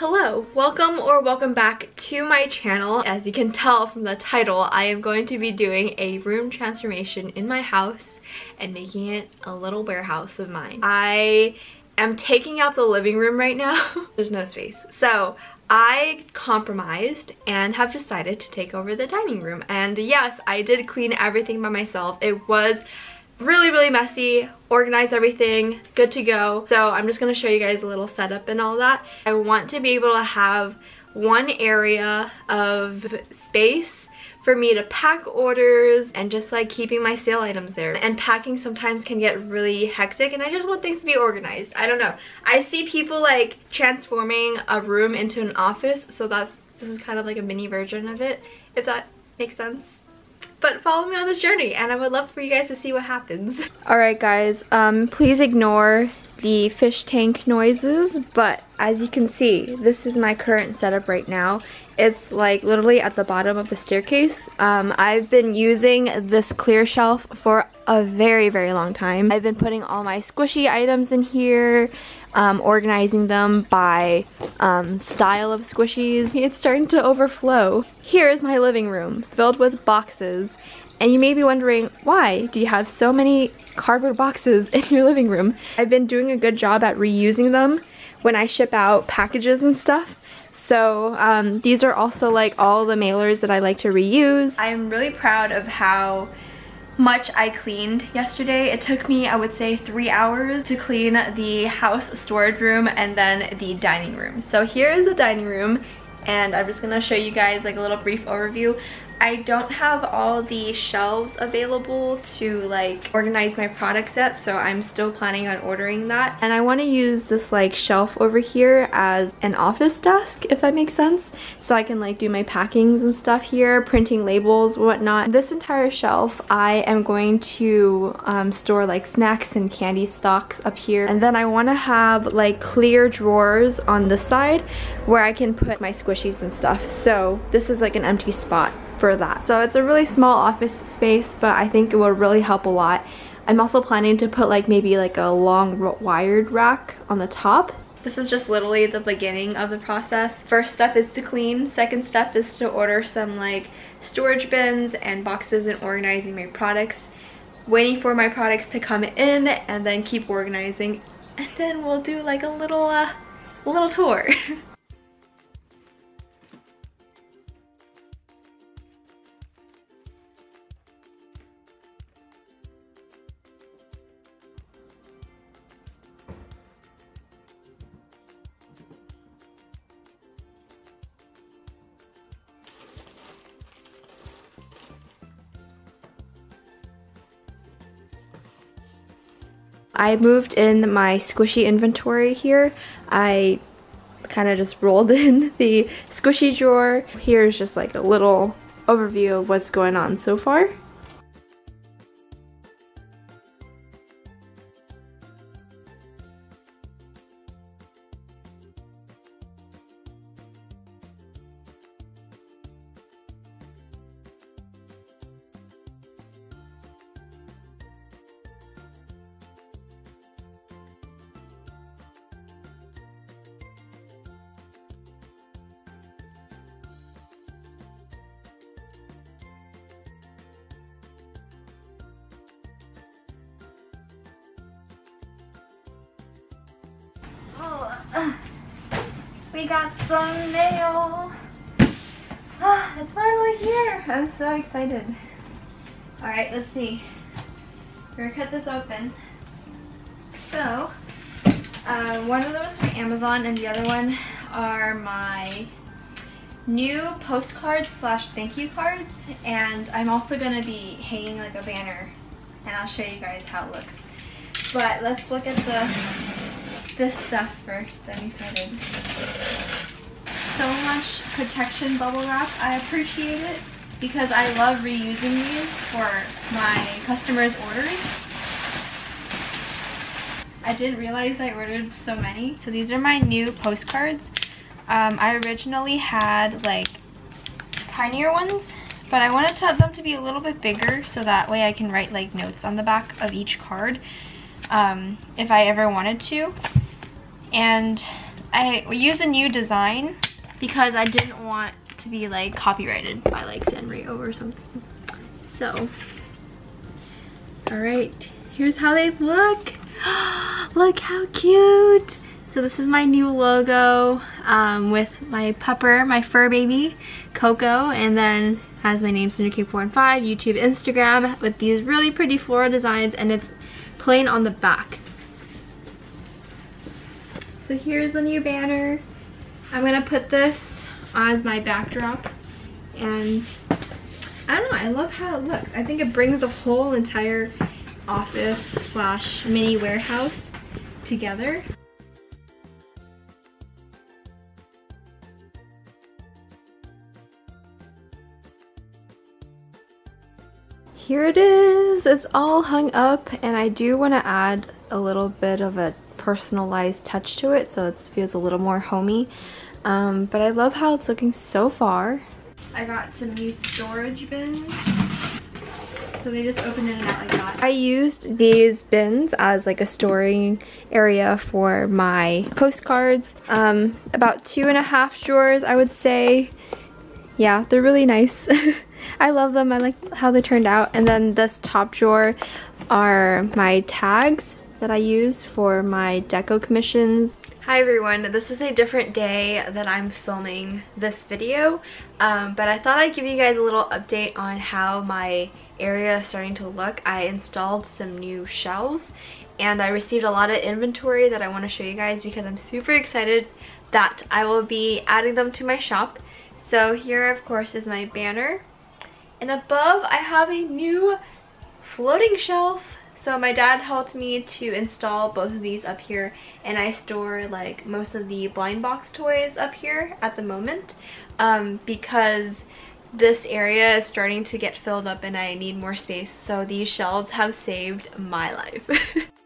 Hello, welcome or welcome back to my channel. As you can tell from the title, I am going to be doing a room transformation in my house and making it a little warehouse of mine. I am taking out the living room right now. There's no space. So I compromised and have decided to take over the dining room. And yes, I did clean everything by myself. It was really really messy organize everything good to go. So i'm just going to show you guys a little setup and all that. I want to be able to have one area of space for me to pack orders and just like keeping my sale items there. And packing sometimes can get really hectic and i just want things to be organized. I don't know. I see people like transforming a room into an office so that's this is kind of like a mini version of it if that makes sense but follow me on this journey and I would love for you guys to see what happens. Alright guys, um, please ignore the fish tank noises, but as you can see, this is my current setup right now. It's like literally at the bottom of the staircase. Um, I've been using this clear shelf for a very, very long time. I've been putting all my squishy items in here, um, organizing them by um, style of squishies. It's starting to overflow. Here is my living room filled with boxes and you may be wondering, why do you have so many cardboard boxes in your living room? I've been doing a good job at reusing them when I ship out packages and stuff. So um, these are also like all the mailers that I like to reuse. I'm really proud of how much I cleaned yesterday. It took me, I would say, three hours to clean the house storage room and then the dining room. So here is the dining room and I'm just gonna show you guys like a little brief overview. I don't have all the shelves available to like organize my products yet so I'm still planning on ordering that. And I want to use this like shelf over here as an office desk if that makes sense. So I can like do my packings and stuff here printing labels whatnot. This entire shelf I am going to um, store like snacks and candy stocks up here. And then I want to have like clear drawers on the side where I can put my squishies and stuff. So this is like an empty spot for that. So it's a really small office space, but I think it will really help a lot. I'm also planning to put like maybe like a long wired rack on the top. This is just literally the beginning of the process. First step is to clean. Second step is to order some like storage bins and boxes and organizing my products. Waiting for my products to come in and then keep organizing. And then we'll do like a little, uh, little tour. I moved in my squishy inventory here. I kind of just rolled in the squishy drawer. Here's just like a little overview of what's going on so far. We got some mail. Ah, it's finally here. I'm so excited. All right, let's see. We're gonna cut this open. So, uh, one of is from Amazon and the other one are my new postcards slash thank you cards and I'm also to be hanging like a banner and I'll show you guys how it looks. But let's look at the this stuff first. I'm excited. Much protection bubble wrap. I appreciate it because I love reusing these for my customers' orders. I didn't realize I ordered so many. So these are my new postcards. Um, I originally had like tinier ones, but I wanted to them to be a little bit bigger so that way I can write like notes on the back of each card um, if I ever wanted to. And I use a new design because I didn't want to be like copyrighted by like Sanrio or something. So, all right, here's how they look. look how cute. So this is my new logo um, with my pupper, my fur baby, Coco, and then has my name, Cyndercake415, YouTube, Instagram, with these really pretty floral designs, and it's plain on the back. So here's the new banner. I'm gonna put this as my backdrop, and I don't know, I love how it looks. I think it brings the whole entire office slash mini warehouse together. Here it is, it's all hung up and I do want to add a little bit of a personalized touch to it so it feels a little more homey. Um, but I love how it's looking so far. I got some new storage bins. So they just open in and out like that. I used these bins as like a storing area for my postcards. Um, about two and a half drawers, I would say. Yeah, they're really nice. I love them. I like how they turned out. And then this top drawer are my tags that I use for my deco commissions. Hi everyone, this is a different day that I'm filming this video, um, but I thought I'd give you guys a little update on how my area is starting to look. I installed some new shelves and I received a lot of inventory that I want to show you guys because I'm super excited that I will be adding them to my shop. So here of course is my banner and above I have a new floating shelf so my dad helped me to install both of these up here and I store like most of the blind box toys up here at the moment um, because this area is starting to get filled up and I need more space so these shelves have saved my life.